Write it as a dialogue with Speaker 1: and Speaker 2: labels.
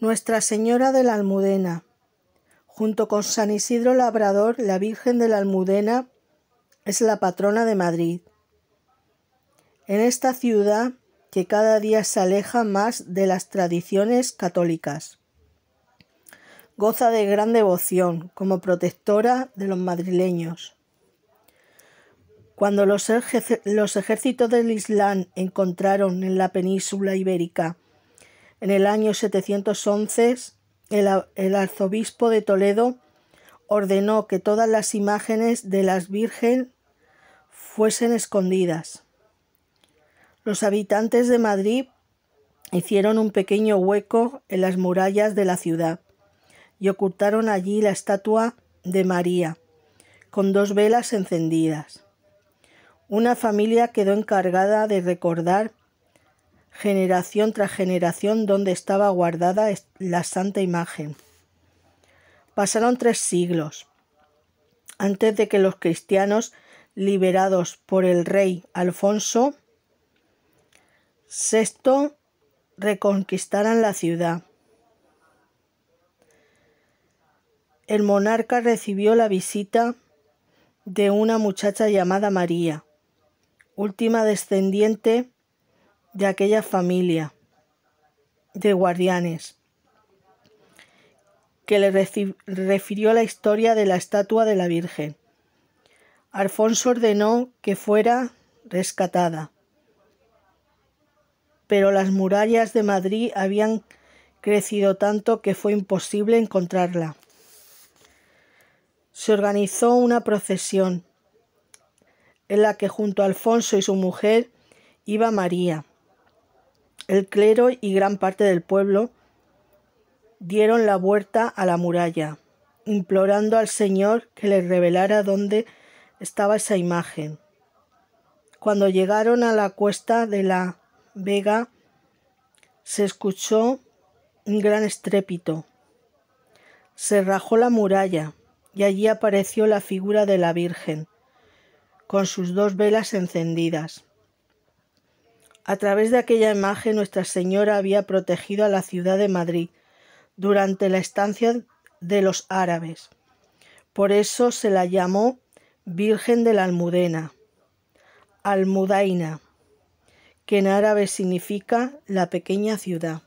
Speaker 1: Nuestra Señora de la Almudena. Junto con San Isidro Labrador, la Virgen de la Almudena es la patrona de Madrid. En esta ciudad que cada día se aleja más de las tradiciones católicas. Goza de gran devoción como protectora de los madrileños. Cuando los, los ejércitos del Islam encontraron en la península ibérica en el año 711, el, arzobispo de Toledo ordenó que todas las imágenes de las Virgen fuesen escondidas. Los habitantes de Madrid hicieron un pequeño hueco en las murallas de la ciudad y ocultaron allí la estatua de María, con dos velas encendidas. Una familia quedó encargada de recordar generación tras generación donde estaba guardada la santa imagen. Pasaron tres siglos antes de que los cristianos, liberados por el rey Alfonso VI, reconquistaran la ciudad. El monarca recibió la visita de una muchacha llamada María, última descendiente de aquella familia de guardianes, que le refirió la historia de la estatua de la Virgen. Alfonso ordenó que fuera rescatada, pero las murallas de Madrid habían crecido tanto que fue imposible encontrarla. Se organizó una procesión en la que junto a Alfonso y su mujer iba María, el clero y gran parte del pueblo dieron la vuelta a la muralla, implorando al Señor que les revelara dónde estaba esa imagen. Cuando llegaron a la cuesta de la Vega, se escuchó un gran estrépito. Se rajó la muralla y allí apareció la figura de la Virgen, con sus dos velas encendidas. A través de aquella imagen Nuestra Señora había protegido a la ciudad de Madrid durante la estancia de los árabes. Por eso se la llamó Virgen de la Almudena, Almudaina, que en árabe significa la pequeña ciudad.